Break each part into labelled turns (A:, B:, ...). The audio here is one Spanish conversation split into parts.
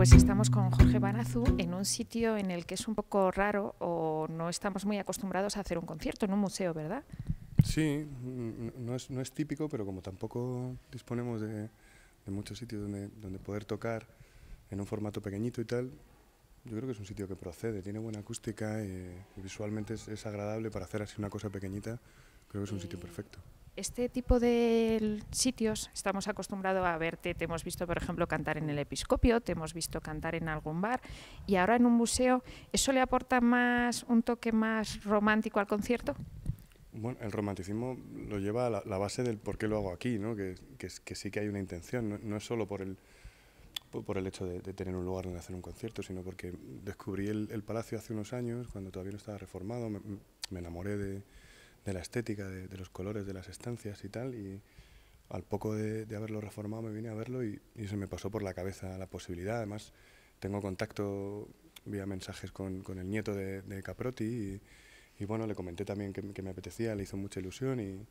A: Pues estamos con Jorge Banazú en un sitio en el que es un poco raro o no estamos muy acostumbrados a hacer un concierto, en un museo, ¿verdad?
B: Sí, no es, no es típico, pero como tampoco disponemos de, de muchos sitios donde, donde poder tocar en un formato pequeñito y tal, yo creo que es un sitio que procede, tiene buena acústica y, visualmente es, agradable para hacer así una cosa pequeñita, creo que es un sitio perfecto.
A: Este tipo de sitios estamos acostumbrados a verte, te hemos visto por ejemplo cantar en el Episcopio, te hemos visto cantar en algún bar y ahora en un museo, ¿eso le aporta más un toque más romántico al concierto?
B: Bueno, el romanticismo lo lleva a la, base del por qué lo hago aquí, ¿no? que, que, sí que hay una intención, no, es solo por el, por el hecho de, tener un lugar donde hacer un concierto, sino porque descubrí el, palacio hace unos años, cuando todavía no estaba reformado, me, enamoré de, de, la estética, de, los colores de las estancias y tal, y al poco de, haberlo reformado me vine a verlo y, y, se me pasó por la cabeza la posibilidad. Además, tengo contacto vía mensajes con, con el nieto de, Caprotti y y bueno, le comenté también que, me apetecía, le hizo mucha ilusión y,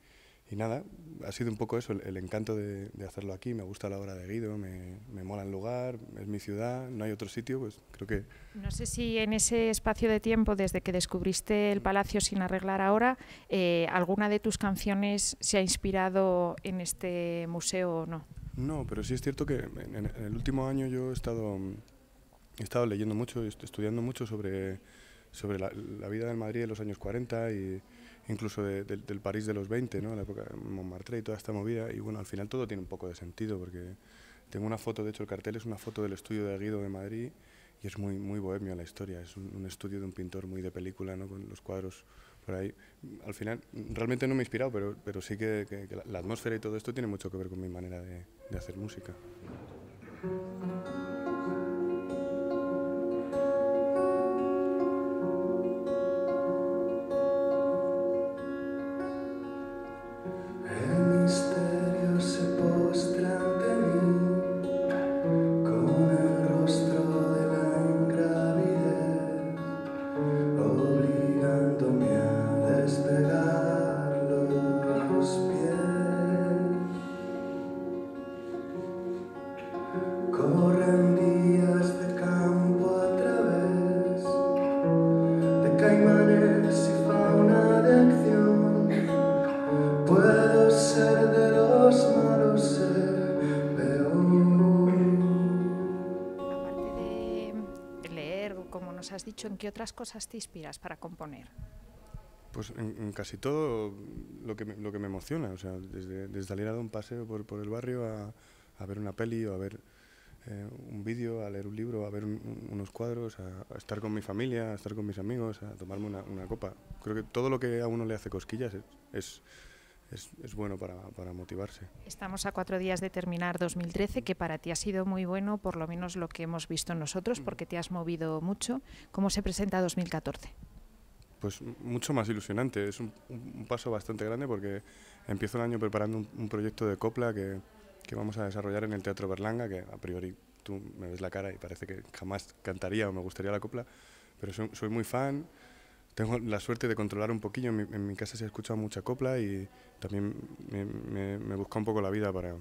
B: y nada, ha sido un poco eso, el, encanto de, hacerlo aquí. Me gusta la obra de Guido, me, me, mola el lugar, es mi ciudad, no hay otro sitio, pues creo que...
A: No sé si en ese espacio de tiempo, desde que descubriste el Palacio sin arreglar ahora, eh, alguna de tus canciones se ha inspirado en este museo o no.
B: No, pero sí es cierto que en, el último año yo he estado, he estado leyendo mucho, estudiando mucho sobre sobre la, vida del Madrid de los años 40 y incluso del París de los 20, ¿no? la época de Montmartre y toda esta movida. Y bueno, al final todo tiene un poco de sentido porque tengo una foto, de hecho el cartel es una foto del estudio de Guido de Madrid y es muy, muy bohemio la historia. Es un, estudio de un pintor muy de película, ¿no? con los cuadros por ahí. Al final, realmente no me he inspirado, pero, pero sí que, la, atmósfera y todo esto tiene mucho que ver con mi manera de, de hacer música.
A: Has dicho, ¿en qué otras cosas te inspiras para componer?
B: Pues en, casi todo lo que, me, lo que me emociona, o sea, desde, desde salir a dar un paseo por, por el barrio a, a, ver una peli o a ver eh, un vídeo, a leer un libro, a ver unos cuadros, a, estar con mi familia, a estar con mis amigos, a tomarme una, una, copa. Creo que todo lo que a uno le hace cosquillas es es, es bueno para, para, motivarse.
A: Estamos a cuatro días de terminar 2013, que para ti ha sido muy bueno, por lo menos lo que hemos visto nosotros, porque te has movido mucho. ¿Cómo se presenta 2014?
B: Pues mucho más ilusionante. Es un, un paso bastante grande porque empiezo el año preparando un, proyecto de copla que, que, vamos a desarrollar en el Teatro Berlanga, que a priori tú me ves la cara y parece que jamás cantaría o me gustaría la copla, pero soy, soy muy fan tengo la suerte de controlar un poquillo. En mi, casa se ha escuchado mucha copla y también me, me, busca un poco la vida para,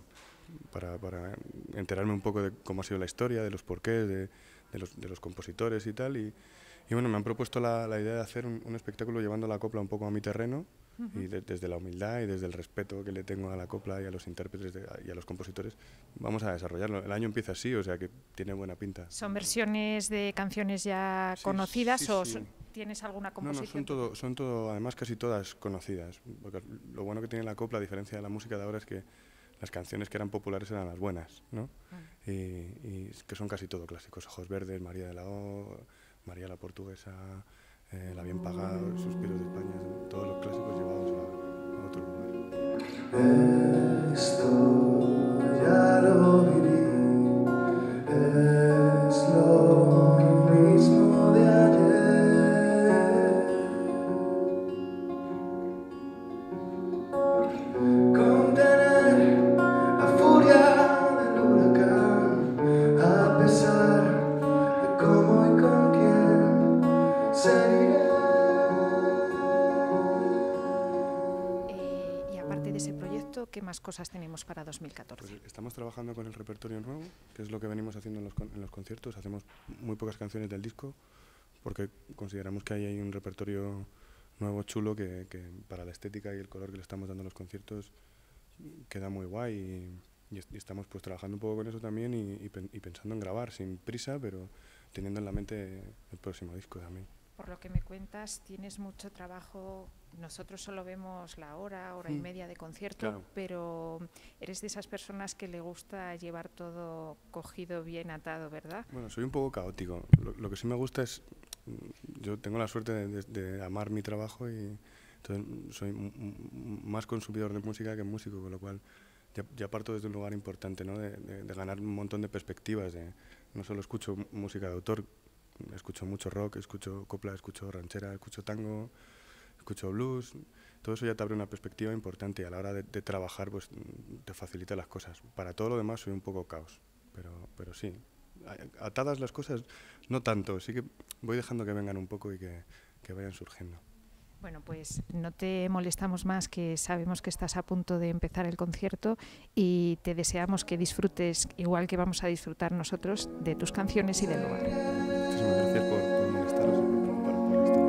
B: para, para, enterarme un poco de cómo ha sido la historia, de los porqués, de, de, los, de los, compositores y tal. Y, y, bueno, me han propuesto la, la idea de hacer un, un, espectáculo llevando la copla un poco a mi terreno y desde la humildad y desde el respeto que le tengo a la copla y a los intérpretes y a los compositores, vamos a desarrollarlo. El año empieza así, o sea que tiene buena pinta.
A: ¿Son versiones de canciones ya conocidas o tienes alguna composición?
B: No, no, son todo, son todo, además casi todas conocidas. Porque lo bueno que tiene la copla, a diferencia de la música de ahora, es que las canciones que eran populares eran las buenas, ¿no? Ah. Y, que son casi todo clásicos. Ojos Verdes, María de la O, María la Portuguesa, eh, La Bien Pagada, Suspiros de España, todos los clásicos llevados a, a otro lugar. qué más
A: cosas tenemos para 2014?
B: Pues estamos trabajando con el repertorio nuevo, que es lo que venimos haciendo en los, en los conciertos. Hacemos muy pocas canciones del disco porque consideramos que ahí hay un repertorio nuevo chulo que, que, para la estética y el color que le estamos dando a los conciertos queda muy guay y, y, y estamos pues trabajando un poco con eso también y, y, pensando en grabar sin prisa pero teniendo en la mente el próximo disco también
A: por lo que me cuentas, tienes mucho trabajo. Nosotros solo vemos la hora, hora y mm. media de concierto,
B: claro.
A: pero eres de esas personas que le gusta llevar todo cogido, bien atado, ¿verdad?
B: Bueno, soy un poco caótico. Lo, lo que sí me gusta es, mm, yo tengo la suerte de, de, de amar mi trabajo y entonces soy más consumidor de música que músico, con lo cual ya, ya parto desde un lugar importante, ¿no? De, de, ganar un montón de perspectivas. No solo escucho música de autor, escucho mucho rock, escucho copla, escucho ranchera, escucho tango, escucho blues. Todo eso ya te abre una perspectiva importante y a la hora de, trabajar pues te facilita las cosas. Para todo lo demás soy un poco caos, pero, pero sí. Atadas las cosas, no tanto, sí que voy dejando que vengan un poco y que, que vayan surgiendo.
A: Bueno, pues no te molestamos más, que sabemos que estás a punto de empezar el concierto y te deseamos que disfrutes, igual que vamos a disfrutar nosotros, de tus canciones y del lugar.
B: Gracias por, por molestaros y por preocuparos por esto.